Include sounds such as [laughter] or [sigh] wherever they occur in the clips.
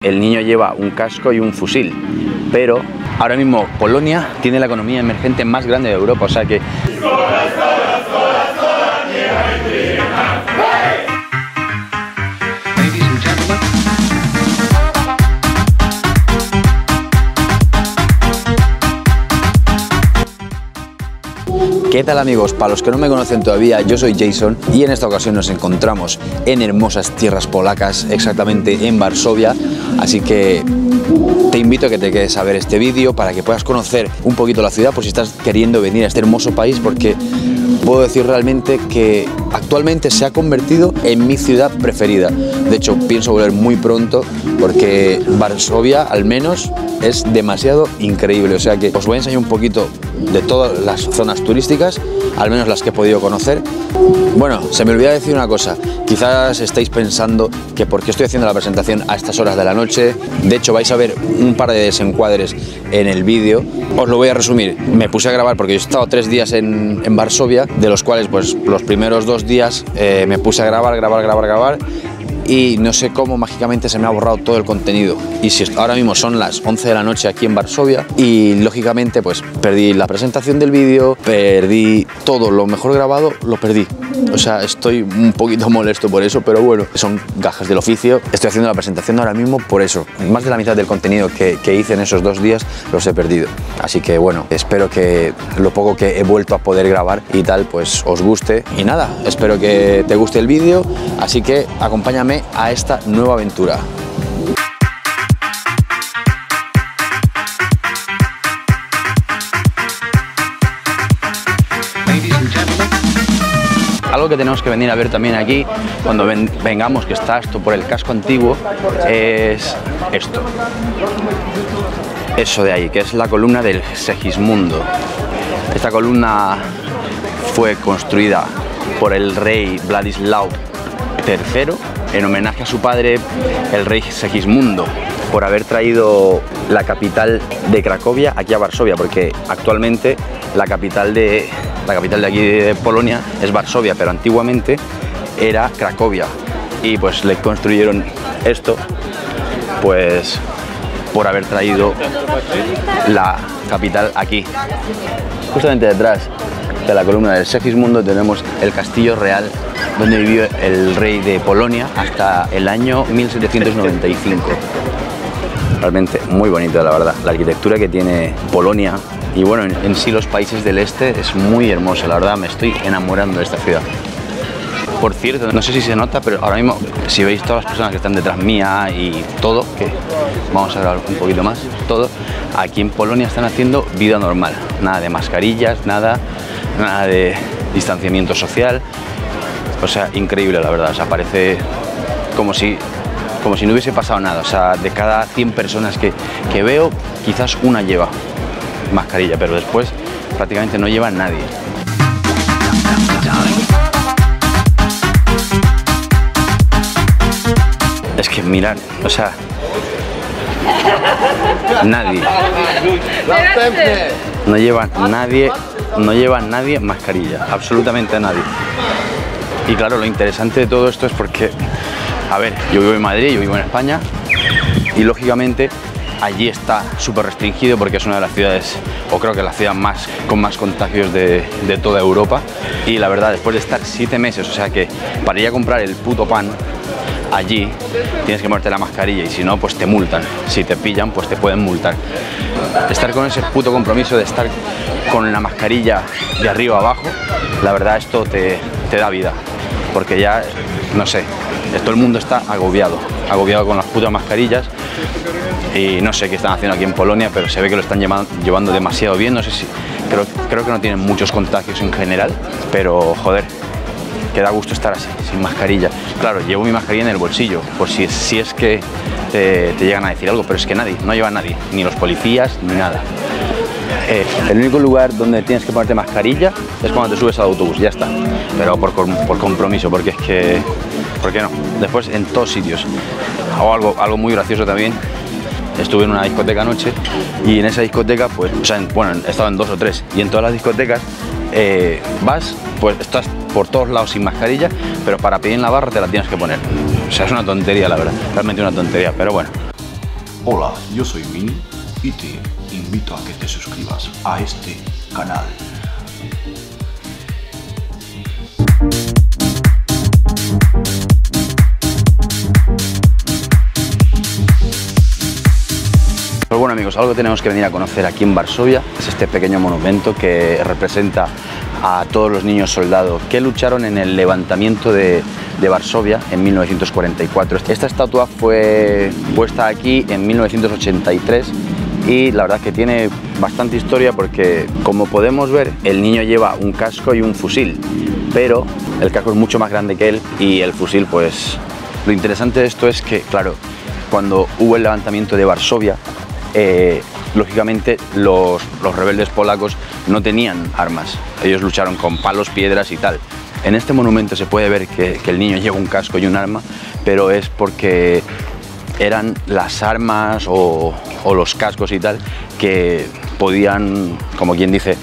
El niño lleva un casco y un fusil, pero ahora mismo Polonia tiene la economía emergente más grande de Europa, o sea que... ¿Qué tal amigos? Para los que no me conocen todavía, yo soy Jason y en esta ocasión nos encontramos en hermosas tierras polacas, exactamente en Varsovia, así que te invito a que te quedes a ver este vídeo para que puedas conocer un poquito la ciudad por si estás queriendo venir a este hermoso país porque puedo decir realmente que actualmente se ha convertido en mi ciudad preferida. De hecho, pienso volver muy pronto porque Varsovia al menos es demasiado increíble. O sea que os voy a enseñar un poquito de todas las zonas turísticas, al menos las que he podido conocer. Bueno, se me olvidó decir una cosa. Quizás estáis pensando que por qué estoy haciendo la presentación a estas horas de la noche. De hecho, vais a ver un par de desencuadres en el vídeo. Os lo voy a resumir. Me puse a grabar porque yo he estado tres días en, en Varsovia, de los cuales pues los primeros dos días eh, me puse a grabar, grabar, grabar, grabar y no sé cómo mágicamente se me ha borrado todo el contenido. Y si ahora mismo son las 11 de la noche aquí en Varsovia y lógicamente pues perdí la presentación del vídeo, perdí todo lo mejor grabado, lo perdí. O sea, estoy un poquito [laughs] molesto por eso, pero bueno, son gajas del oficio. Estoy haciendo la presentación ahora mismo por eso. Más de la mitad del contenido que, que hice en esos dos días los he perdido. Así que bueno, espero que lo poco que he vuelto a poder grabar y tal, pues os guste. Y nada, espero que te guste el vídeo. Así que acompáñame a esta nueva aventura. Algo que tenemos que venir a ver también aquí, cuando vengamos, que está esto por el casco antiguo, es esto. Eso de ahí, que es la columna del Segismundo. Esta columna fue construida por el rey Vladislao III en homenaje a su padre, el rey Segismundo, por haber traído la capital de Cracovia aquí a Varsovia, porque actualmente la capital de, la capital de aquí de Polonia es Varsovia, pero antiguamente era Cracovia. Y pues le construyeron esto, pues por haber traído la capital aquí. Justamente detrás la columna del Segismundo tenemos el castillo real donde vivió el rey de Polonia hasta el año 1795. Realmente muy bonito, la verdad. La arquitectura que tiene Polonia y bueno, en, sí los países del este es muy hermoso, la verdad. Me estoy enamorando de esta ciudad. Por cierto, no sé si se nota, pero ahora mismo, si veis todas las personas que están detrás mía y todo, que vamos a hablar un poquito más, todo, aquí en Polonia están haciendo vida normal. Nada de mascarillas, nada, nada de distanciamiento social. O sea, increíble la verdad, o sea, parece como si, como si no hubiese pasado nada. O sea, de cada 100 personas que, que veo, quizás una lleva mascarilla, pero después prácticamente no lleva nadie. Es que mirar, o sea, nadie. No lleva nadie, no lleva nadie mascarilla, absolutamente nadie. Y claro, lo interesante de todo esto es porque, a ver, yo vivo en Madrid, yo vivo en España y lógicamente allí está súper restringido porque es una de las ciudades, o creo que la ciudad más con más contagios de, toda Europa. Y la verdad, después de estar siete meses, o sea que para ir a comprar el puto pan allí tienes que ponerte la mascarilla y si no, pues te multan. Si te pillan, pues te pueden multar. Estar con ese puto compromiso de estar con la mascarilla de arriba abajo, la verdad esto te, te da vida porque ya, no sé, todo el mundo está agobiado, agobiado con las putas mascarillas y no sé qué están haciendo aquí en Polonia, pero se ve que lo están llevando, demasiado bien, no sé si, creo, creo que no tienen muchos contagios en general, pero joder, que da gusto estar así, sin mascarilla. Claro, llevo mi mascarilla en el bolsillo, por si, si es que te, te llegan a decir algo, pero es que nadie, no lleva nadie, ni los policías, ni nada. Eh, el único lugar donde tienes que ponerte mascarilla es cuando te subes al autobús, ya está. Pero por, compromiso, porque es que... ¿Por qué no? Después en todos sitios. Hago algo, algo muy gracioso también. Estuve en una discoteca anoche y en esa discoteca, pues, o sea, bueno, he estado en dos o tres y en todas las discotecas eh, vas, pues estás por todos lados sin mascarilla, pero para pedir en la barra te la tienes que poner. O sea, es una tontería, la verdad, realmente una tontería, pero bueno. Hola, yo soy Mini y te invito a que te suscribas a este canal. Pues bueno amigos, algo que tenemos que venir a conocer aquí en Varsovia es este pequeño monumento que representa a todos los niños soldados que lucharon en el levantamiento de, Varsovia en 1944. Esta estatua fue puesta aquí en 1983 y la verdad que tiene bastante historia porque como podemos ver el niño lleva un casco y un fusil pero el casco es mucho más grande que él y el fusil pues lo interesante de esto es que claro cuando hubo el levantamiento de Varsovia eh, lógicamente los, los, rebeldes polacos no tenían armas, ellos lucharon con palos, piedras y tal. En este monumento se puede ver que, el niño lleva un casco y un arma, pero es porque eran las armas o, los cascos y tal que podían, como quien dice,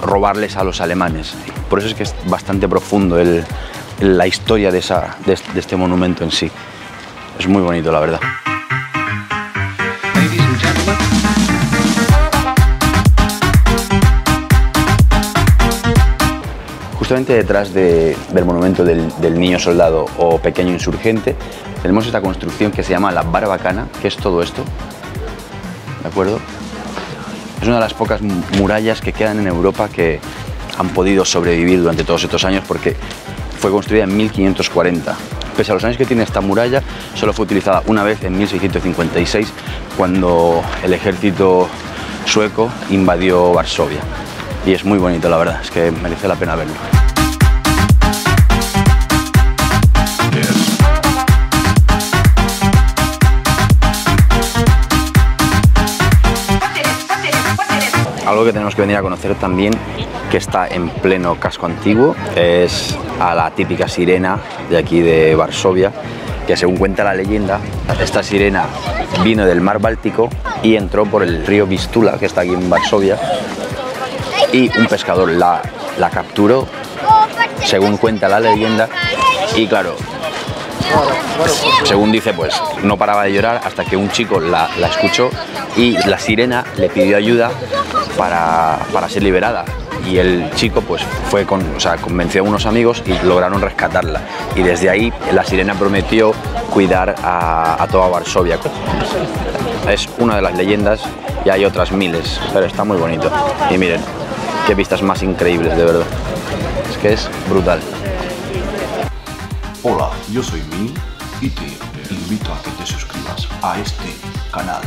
robarles a los alemanes. Por eso es que es bastante profundo la historia de este monumento en sí. Es muy bonito, la verdad. Justamente detrás de, del monumento del, del, niño soldado o pequeño insurgente tenemos esta construcción que se llama la Barbacana, que es todo esto, ¿de acuerdo? Es una de las pocas murallas que quedan en Europa que han podido sobrevivir durante todos estos años porque fue construida en 1540. Pese a los años que tiene esta muralla, solo fue utilizada una vez en 1656 cuando el ejército sueco invadió Varsovia y es muy bonito la verdad, es que merece la pena verlo. Algo que tenemos que venir a conocer también, que está en pleno casco antiguo, es a la típica sirena de aquí de Varsovia, que según cuenta la leyenda, esta sirena vino del mar Báltico y entró por el río Vistula, que está aquí en Varsovia, y un pescador la, la capturó, según cuenta la leyenda, y claro, según dice, pues no paraba de llorar hasta que un chico la, la escuchó y la sirena le pidió ayuda para, para, ser liberada. Y el chico pues fue con, o sea, convenció a unos amigos y lograron rescatarla. Y desde ahí la sirena prometió cuidar a, a toda Varsovia. Es una de las leyendas y hay otras miles, pero está muy bonito. Y miren, qué vistas más increíbles, de verdad. Es que es brutal. Hola, yo soy Mini y te invito a que te suscribas a este canal.